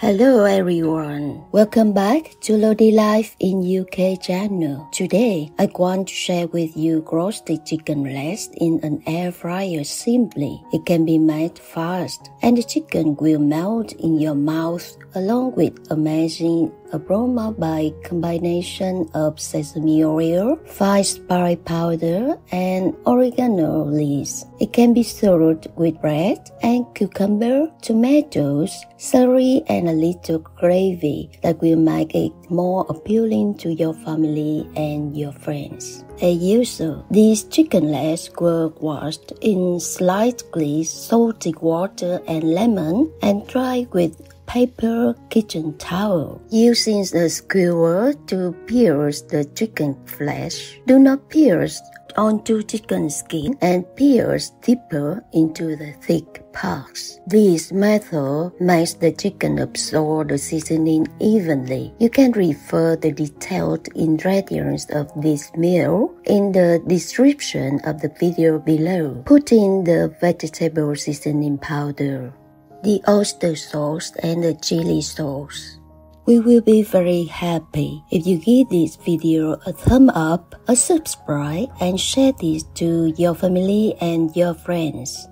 Hello everyone, welcome back to LoDe Life in UK channel. Today I want to share with you roasted chicken legs in an air fryer simply. It can be made fast and the chicken will melt in your mouth along with amazing aroma by combination of sesame oil, five spice powder, and oregano leaves. It can be served with bread and cucumber, tomatoes, celery, and a little gravy that will make it more appealing to your family and your friends. As usual, these chicken legs were washed in slightly salty water and lemon and dried with paper kitchen towel. Using the skewer to pierce the chicken flesh. Do not pierce onto chicken skin and pierce deeper into the thick parts. This method makes the chicken absorb the seasoning evenly. You can refer the detailed ingredients of this meal in the description of the video below. Put in the vegetable seasoning powder the oyster sauce and the chili sauce. We will be very happy if you give this video a thumb up, a subscribe, and share this to your family and your friends.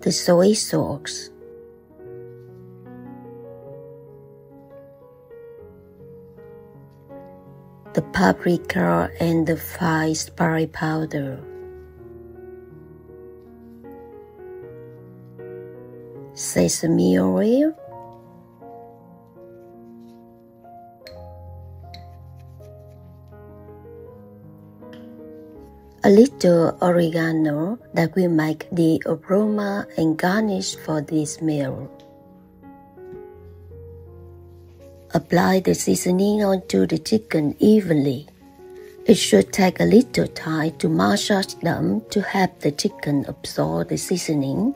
The soy sauce. The paprika and the five spice powder. Sesame oil, a little oregano that will make the aroma and garnish for this meal. Apply the seasoning onto the chicken evenly. It should take a little time to massage them to help the chicken absorb the seasoning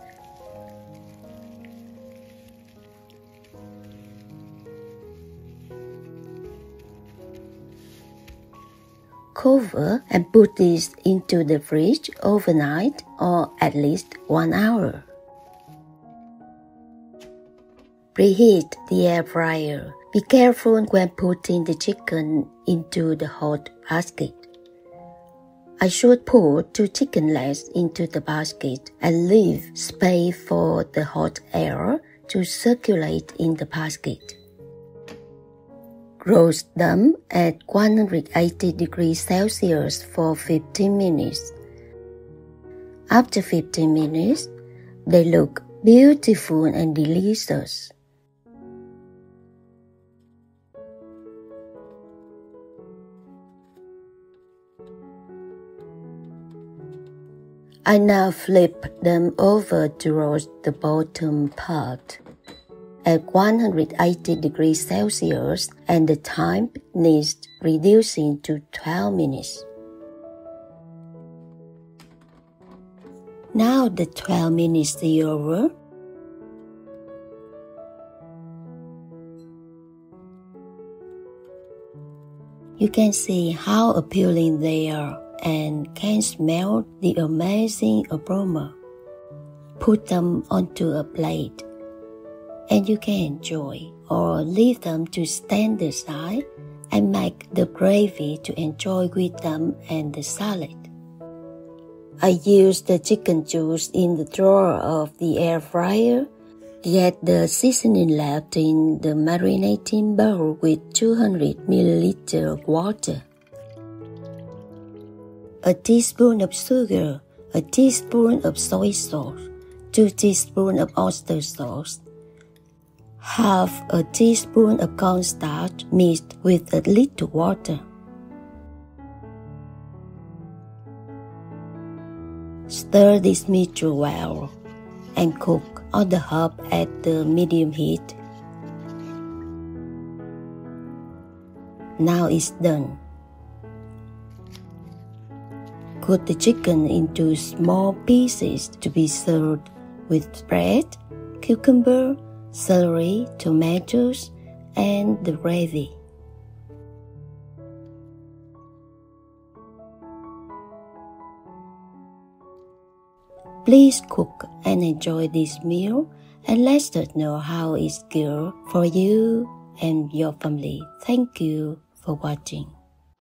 cover and put this into the fridge overnight or at least one hour. Preheat the air fryer. Be careful when putting the chicken into the hot basket. I should put two chicken legs into the basket and leave space for the hot air to circulate in the basket. Roast them at 180 degrees Celsius for 15 minutes. After 15 minutes, they look beautiful and delicious. I now flip them over to roast the bottom part at 180 degrees Celsius and the time needs reducing to 12 minutes. Now the 12 minutes is over. You can see how appealing they are and can smell the amazing aroma. Put them onto a plate and you can enjoy or leave them to stand aside and make the gravy to enjoy with them and the salad. I use the chicken juice in the drawer of the air fryer. Get the seasoning left in the marinating bowl with 200 ml of water. A teaspoon of sugar, a teaspoon of soy sauce, 2 teaspoons of oyster sauce, half a teaspoon of cornstarch mixed with a little water. Stir this mixture well and cook on the hob at the medium heat. Now it's done. Cut the chicken into small pieces to be served with bread, cucumber, celery, tomatoes, and the gravy. Please cook and enjoy this meal and let us know how it's good for you and your family. Thank you for watching.